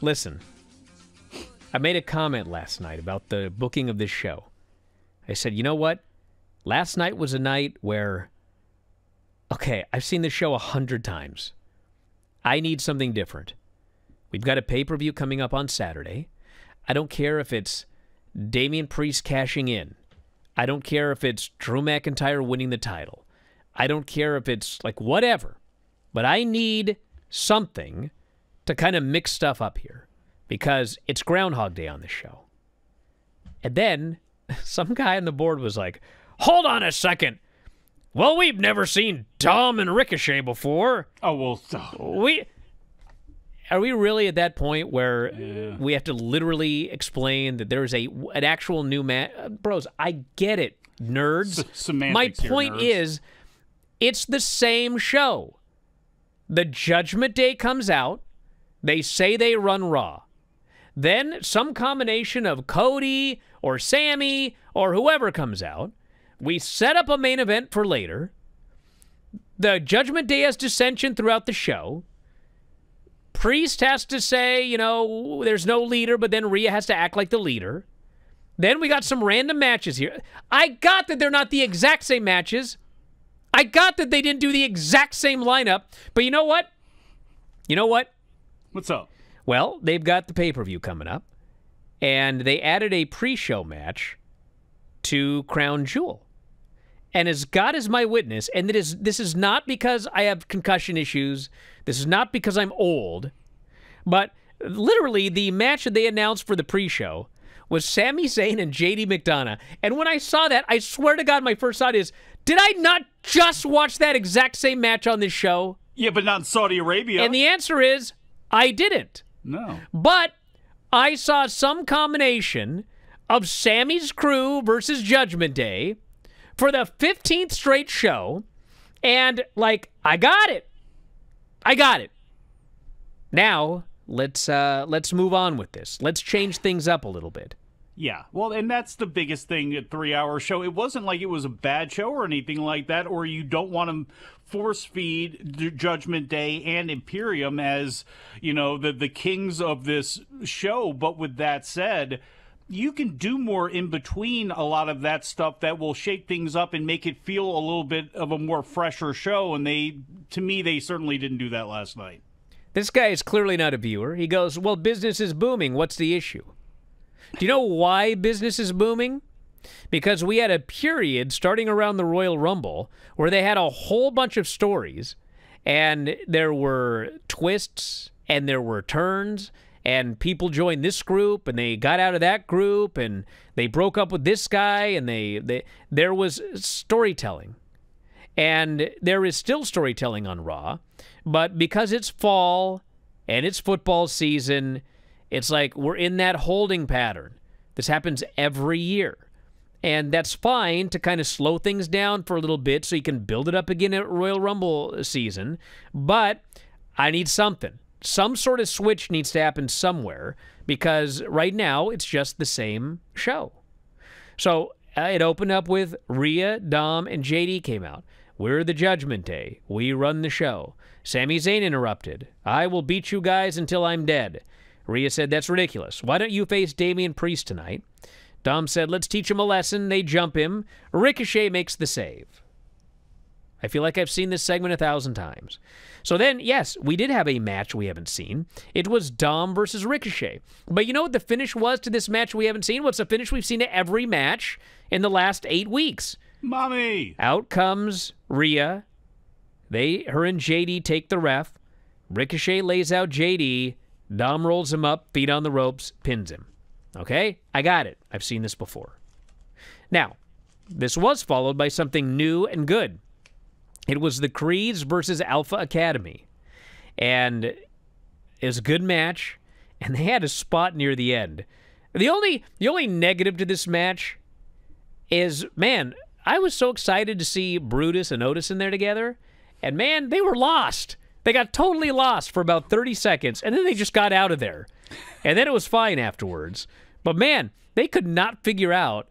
listen. I made a comment last night about the booking of this show. I said, you know what? Last night was a night where, okay, I've seen this show a hundred times. I need something different. We've got a pay per view coming up on Saturday. I don't care if it's Damian Priest cashing in. I don't care if it's Drew McIntyre winning the title. I don't care if it's like whatever. But I need something to kind of mix stuff up here because it's Groundhog Day on the show. And then some guy on the board was like, hold on a second. Well, we've never seen Dom and Ricochet before. Oh well, oh. We are we really at that point where yeah. we have to literally explain that there is a an actual new man? Bros, I get it, nerds. S- My point is, it's the same show. The Judgment Day comes out. They say they run Raw. Then some combination of Cody or Sami or whoever comes out. We set up a main event for later. The Judgment Day has dissension throughout the show. Priest has to say, you know, there's no leader, but then Rhea has to act like the leader. Then we got some random matches here. I got that they're not the exact same matches. I got that they didn't do the exact same lineup. But you know what? You know what? What's up? Well, they've got the pay per view coming up, and they added a pre show match to Crown Jewel. And as God is my witness, and it is, this is not because I have concussion issues, this is not because I'm old, but literally the match that they announced for the pre show was Sami Zayn and JD McDonagh. And when I saw that, I swear to God, my first thought is, did I not just watch that exact same match on this show? Yeah, but not in Saudi Arabia. And the answer is, I didn't. No. But I saw some combination of Sami's crew versus Judgment Day for the 15th straight show. And, like, I got it. I got it. Now, let's uh let's move on with this. Let's change things up a little bit. Yeah, well, and that's the biggest thing at three hour show. It wasn't like it was a bad show or anything like that, or you don't want to force feed Judgment Day and Imperium as you know the the kings of this show. But with that said, you can do more in between a lot of that stuff that will shake things up and make it feel a little bit of a more fresher show. And they, to me, they certainly didn't do that last night. This guy is clearly not a viewer. He goes, Well, business is booming. What's the issue? Do you know why business is booming? Because we had a period starting around the Royal Rumble where they had a whole bunch of stories and there were twists and there were turns and people joined this group and they got out of that group and they broke up with this guy and they, they there was storytelling and there is still storytelling on raw but because it's fall and it's football season it's like we're in that holding pattern. This happens every year. And that's fine to kind of slow things down for a little bit so you can build it up again at Royal Rumble season. But I need something. Some sort of switch needs to happen somewhere because right now it's just the same show. So uh, it opened up with Rhea, Dom, and JD came out. We're the Judgment Day. We run the show. Sami Zayn interrupted. I will beat you guys until I'm dead. Rhea said, That's ridiculous. Why don't you face Damian Priest tonight? Dom said, Let's teach him a lesson. They jump him. Ricochet makes the save. I feel like I've seen this segment a thousand times. So then, yes, we did have a match we haven't seen. It was Dom versus Ricochet. But you know what the finish was to this match we haven't seen? What's the finish we've seen to every match in the last eight weeks? Mommy! Out comes Rhea. They, her and JD take the ref. Ricochet lays out JD. Dom rolls him up, feet on the ropes, pins him. Okay? I got it. I've seen this before. Now, this was followed by something new and good. It was the Creeds versus Alpha Academy. And it was a good match, and they had a spot near the end. The only the only negative to this match is man, I was so excited to see Brutus and Otis in there together, and man, they were lost. They got totally lost for about 30 seconds, and then they just got out of there. And then it was fine afterwards. But man, they could not figure out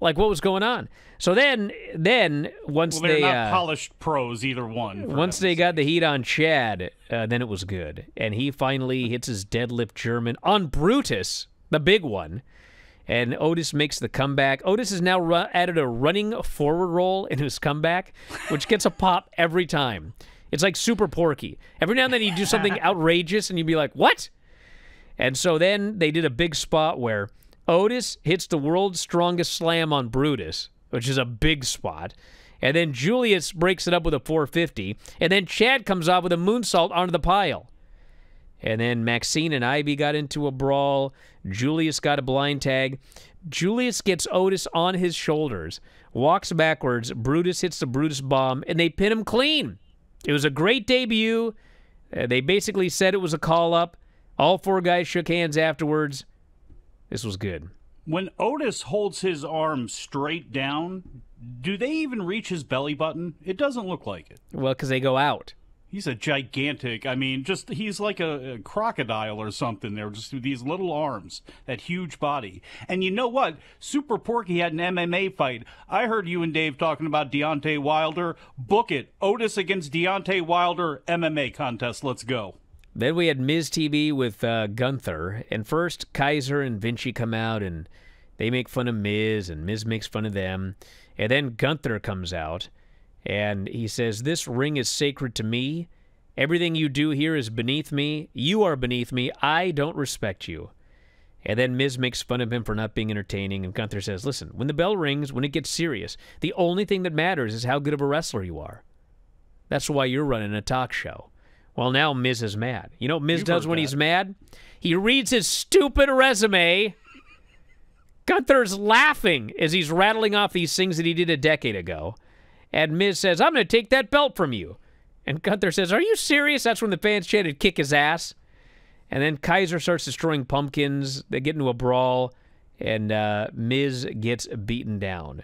Like what was going on? So then, then once Well, they're they not uh, polished pros, either one. once they got the heat on Chad, uh, then it was good, and he finally hits his deadlift German on Brutus, the big one. And Otis makes the comeback. Otis has now added a running forward roll in his comeback, which gets a pop every time. It's like super porky. Every now and then you do something outrageous and you'd be like, what? And so then they did a big spot where Otis hits the world's strongest slam on Brutus, which is a big spot. And then Julius breaks it up with a 450. And then Chad comes off with a moonsault onto the pile. And then Maxxine and Ivy got into a brawl. Julius got a blind tag. Julius gets Otis on his shoulders, walks backwards. Brutus hits the Brutus bomb, and they pin him clean. It was a great debut. Uh, they basically said it was a call up. All four guys shook hands afterwards. This was good. When Otis holds his arm straight down, do they even reach his belly button? It doesn't look like it. Well, because they go out. He's a gigantic. I mean, just he's like a, a crocodile or something. There, just with these little arms, that huge body. And you know what? Super Porky had an MMA fight. I heard you and Dave talking about Deontay Wilder. Book it. Otis against Deontay Wilder MMA contest. Let's go. Then we had Miz TV with uh, Gunther, and first Kaiser and Vinci come out and they make fun of Miz, and Miz makes fun of them, and then Gunther comes out, and he says, "This ring is sacred to me. Everything you do here is beneath me. You are beneath me. I don't respect you." And then Miz makes fun of him for not being entertaining, and Gunther says, "Listen, when the bell rings, when it gets serious, the only thing that matters is how good of a wrestler you are. That's why you're running a talk show." Well, now Miz is mad. You know what Miz You've does when that. he's mad? He reads his stupid resume. Gunther's laughing as he's rattling off these things that he did a decade ago. And Miz says, I'm going to take that belt from you. And Gunther says, Are you serious? That's when the fans chanted, kick his ass. And then Kaiser starts destroying pumpkins. They get into a brawl, and uh, Miz gets beaten down.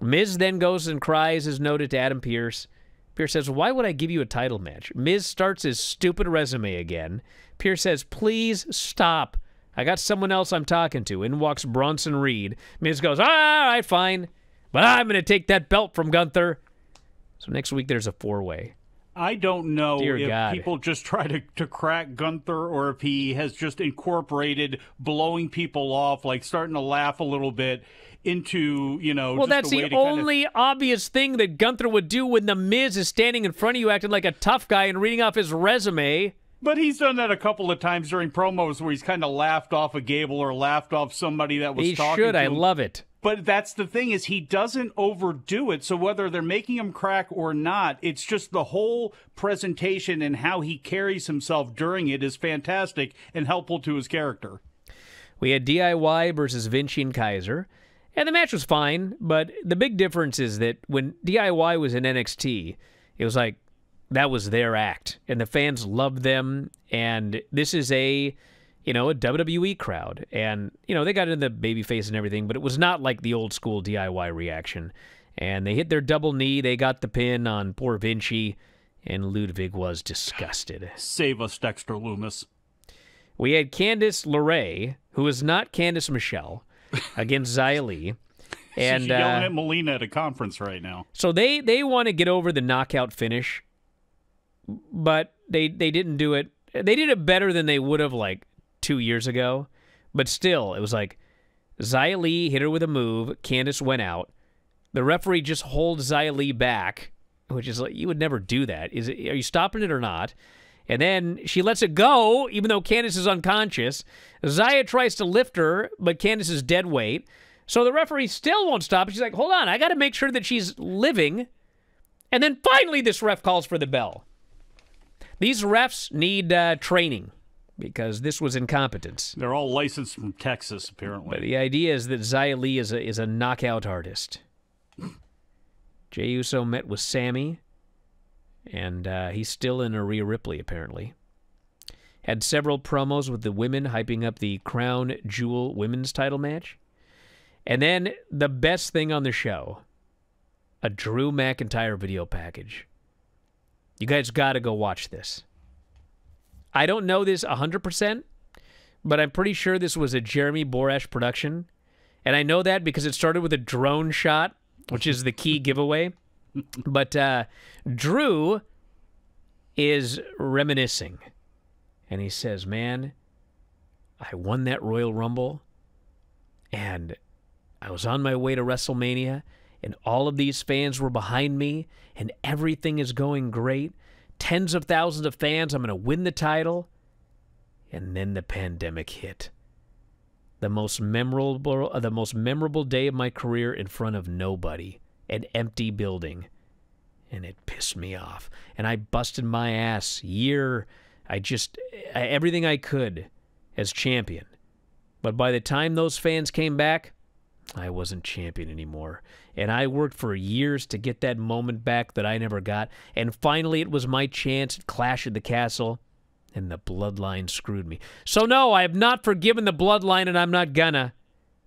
Miz then goes and cries his noted to Adam Pearce. Pearce says, Why would I give you a title match? Miz starts his stupid resume again. Pearce says, Please stop. I got someone else I'm talking to. In walks Bronson Reed. Miz goes, All right, fine. But I'm going to take that belt from Gunther. So next week there's a four way. I don't know Dear if God. people just try to, to crack Gunther or if he has just incorporated blowing people off, like starting to laugh a little bit into, you know, Well, just that's the to kind of- only obvious thing that Gunther would do when The Miz is standing in front of you acting like a tough guy and reading off his resume. But he's done that a couple of times during promos where he's kind of laughed off a Gable or laughed off somebody that was He talking should. to I love it. But that's the thing is he doesn't overdo it. So whether they're making him crack or not, it's just the whole presentation and how he carries himself during it is fantastic and helpful to his character. We had DIY versus Vinci and Kaiser, and the match was fine, but the big difference is that when DIY was in NXT, it was like that was their act, and the fans loved them, and this is a you know, a WWE crowd. And, you know, they got into the babyface and everything, but it was not like the old school DIY reaction. And they hit their double knee, they got the pin on poor Vinci, and Ludwig was disgusted. Save us, Dexter Lumis. We had Candice LeRae, who is not Candice Michelle, against Xia Li. And She's yelling uh, at Molina at a conference right now. so they they want to get over the knockout finish, but they they didn't do it. They did it better than they would have like two years ago, but still, it was like Xia Li hit her with a move. Candice went out. The referee just holds Xia Li back, which is like you would never do that. Is it? Are you stopping it or not? And then she lets it go, even though Candice is unconscious. Xia tries to lift her, but Candice is dead weight. So the referee still won't stop. She's like, hold on, I got to make sure that she's living. And then finally, this ref calls for the bell. These refs need uh, training because this was incompetence. They're all licensed from Texas, apparently. But the idea is that Xia Li is a, is a knockout artist. Jey Uso met with Sami, and uh, he's still in a Rhea Ripley, apparently. Had several promos with the women hyping up the Crown Jewel women's title match. And then the best thing on the show a Drew McIntyre video package. You guys got to go watch this. I don't know this 100%, but I'm pretty sure this was a Jeremy Borash production. And I know that because it started with a drone shot, which is the key giveaway. But uh, Drew is reminiscing. And he says, Man, I won that Royal Rumble and I was on my way to WrestleMania and all of these fans were behind me and everything is going great. Tens of thousands of fans. I'm going to win the title. And then the pandemic hit. The most memorable uh, the most memorable day of my career in front of nobody, an empty building. And it pissed me off. And I busted my ass year I just everything I could as champion. But by the time those fans came back, I wasn't champion anymore. And I worked for years to get that moment back that I never got. And finally, it was my chance at Clash at the Castle. And the bloodline screwed me. So, no, I have not forgiven the bloodline, and I'm not gonna.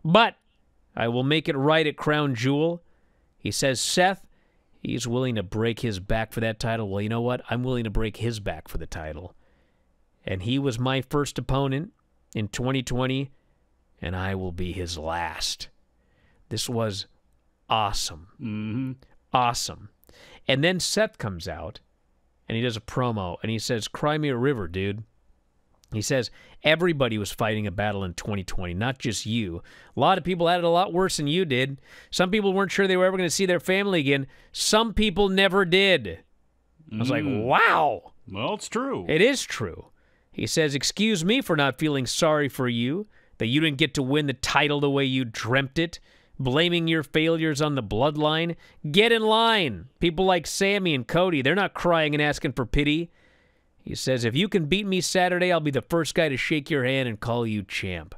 But I will make it right at Crown Jewel. He says, Seth, he's willing to break his back for that title. Well, you know what? I'm willing to break his back for the title. And he was my first opponent in 2020, and I will be his last. This was awesome. Mm-hmm. Awesome. And then Seth comes out and he does a promo and he says, Cry me a river, dude. He says, everybody was fighting a battle in 2020, not just you. A lot of people had it a lot worse than you did. Some people weren't sure they were ever going to see their family again. Some people never did. I was like, Mm. wow. Well, it's true. It is true. He says, Excuse me for not feeling sorry for you, that you didn't get to win the title the way you dreamt it, blaming your failures on the bloodline. Get in line. People like Sami and Cody, they're not crying and asking for pity. He says, If you can beat me Saturday, I'll be the first guy to shake your hand and call you champ.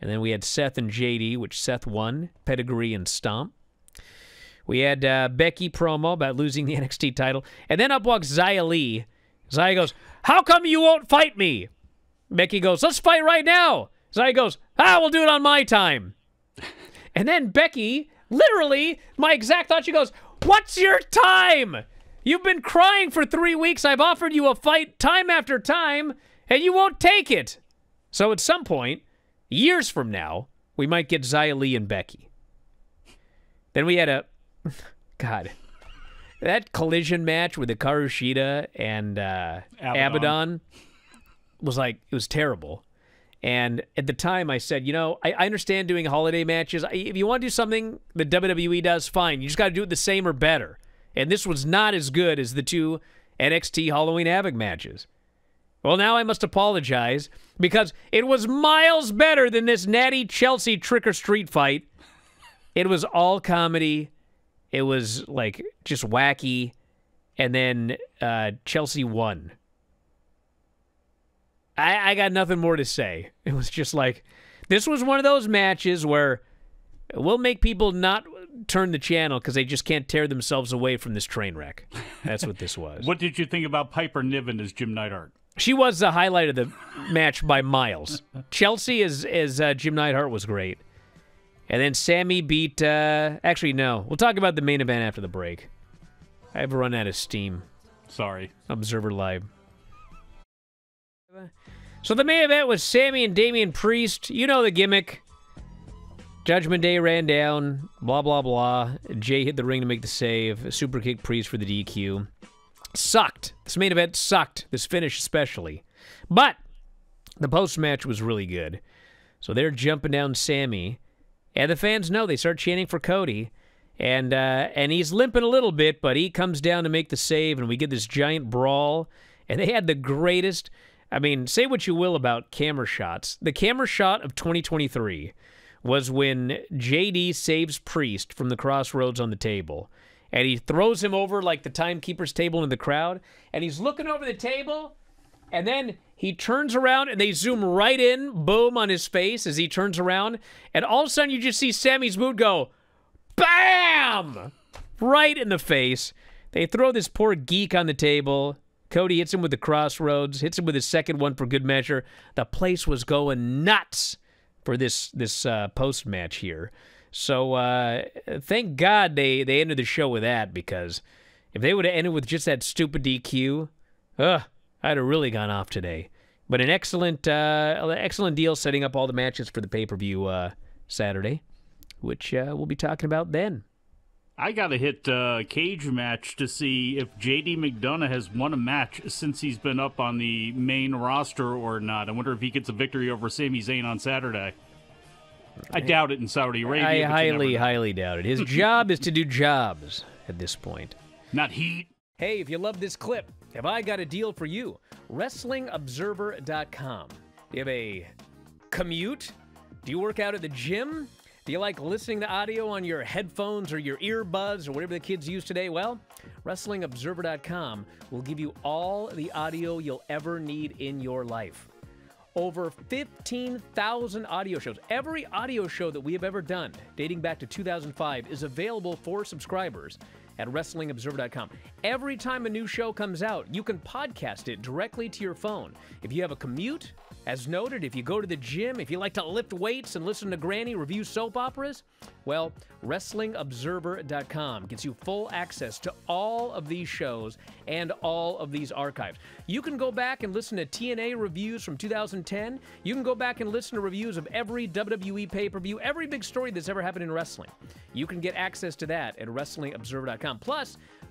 And then we had Seth and JD, which Seth won, pedigree and stomp. We had uh, Becky promo about losing the NXT title. And then up walks Xia Li. Xia goes, How come you won't fight me? Becky goes, Let's fight right now. Xia goes, Ah, we'll do it on my time. And then Becky, literally, my exact thought, she goes, What's your time? You've been crying for three weeks. I've offered you a fight time after time, and you won't take it. So at some point, years from now, we might get Xia Li and Becky. Then we had a, God, that collision match with the Karushita and uh, Abaddon. Abaddon was like, it was terrible. And at the time, I said, you know, I, I understand doing holiday matches. I- If you want to do something the WWE does, fine. You just got to do it the same or better. And this was not as good as the two NXT Halloween Havoc matches. Well, now I must apologize because it was miles better than this natty Chelsea trick or street fight. It was all comedy. It was like just wacky. And then uh, Chelsea won. I, I got nothing more to say. It was just like, this was one of those matches where we'll make people not turn the channel because they just can't tear themselves away from this train wreck. That's what this was. What did you think about Piper Niven as Jim Neidhart? She was the highlight of the match by miles. Chelsea as as uh, Jim Neidhart was great, and then Sami beat. Uh, actually, no. We'll talk about the main event after the break. I've run out of steam. Sorry. Observer Live. So the main event was Sami and Damian Priest. You know the gimmick. Judgment Day ran down. Blah blah blah. Jey hit the ring to make the save. Super kick Priest for the DQ. Sucked. This main event sucked. This finish especially. But the post match was really good. So they're jumping down Sami, and the fans know they start chanting for Cody, and uh, and he's limping a little bit, but he comes down to make the save, and we get this giant brawl. And they had the greatest. I mean, say what you will about camera shots. The camera shot of 2023 was when JD saves Priest from the Cross Rhodes on the table. And he throws him over like the timekeeper's table in the crowd. And he's looking over the table. And then he turns around and they zoom right in, boom, on his face as he turns around. And all of a sudden you just see Sammy's mood go, BAM! Right in the face. They throw this poor geek on the table. Cody hits him with the Cross Rhodes, hits him with his second one for good measure. The place was going nuts for this this uh, post match here. So uh, thank God they they ended the show with that because if they would have ended with just that stupid DQ, ugh, I'd have really gone off today. But an excellent, uh, excellent deal setting up all the matches for the pay per view uh, Saturday, which uh, we'll be talking about then. I got to hit uh, cage match to see if JD McDonagh has won a match since he's been up on the main roster or not. I wonder if he gets a victory over Sami Zayn on Saturday. I doubt it in Saudi Arabia. I highly, highly doubt it. His job is to do jobs at this point. Not heat. Hey, if you love this clip, have I got a deal for you? WrestlingObserver.com. Do you have a commute? Do you work out at the gym? Do you like listening to audio on your headphones or your earbuds or whatever the kids use today? Well, WrestlingObserver.com will give you all the audio you'll ever need in your life. Over 15,000 audio shows. Every audio show that we have ever done, dating back to 2005, is available for subscribers at WrestlingObserver.com. Every time a new show comes out, you can podcast it directly to your phone. If you have a commute, as noted, if you go to the gym, if you like to lift weights and listen to Granny review soap operas, well, WrestlingObserver.com gets you full access to all of these shows and all of these archives. You can go back and listen to TNA reviews from 2010. You can go back and listen to reviews of every WWE pay per view, every big story that's ever happened in wrestling. You can get access to that at WrestlingObserver.com. Plus,